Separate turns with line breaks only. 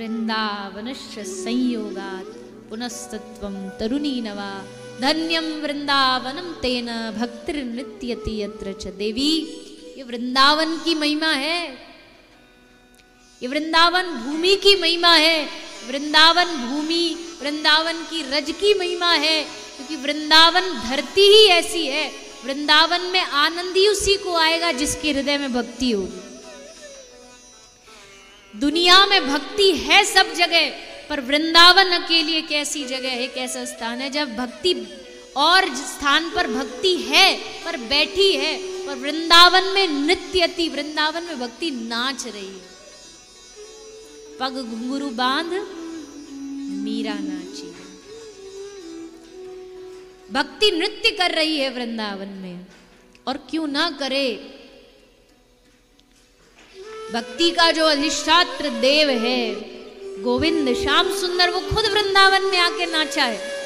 वृंदावनश्च संयोगात्। पुनस्तत्वं तरुणी नवा धन्यम वृंदावनम तेन भक्तिर्नृत्यति यत्र च देवी। ये वृंदावन की महिमा है। ये वृंदावन भूमि की महिमा है। वृंदावन भूमि वृंदावन की रज की महिमा है। क्योंकि वृंदावन धरती ही ऐसी है। वृंदावन में आनंद ही उसी को आएगा जिसके हृदय में भक्ति होगी। दुनिया में भक्ति है सब जगह, पर वृंदावन अकेली एक ऐसी जगह है एक ऐसा स्थान है जब भक्ति, और स्थान पर भक्ति है, पर बैठी है, पर वृंदावन में नृत्यति वृंदावन में भक्ति नाच रही है। पग घुंघरू बाँध, मीरा नाची। भक्ति नृत्य कर रही है वृंदावन में, और क्यों ना करे भक्ति का जो अधिष्ठात्र देव है, गोविंद श्याम सुंदर, वो खुद वृंदावन में आके नाचा है